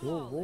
我我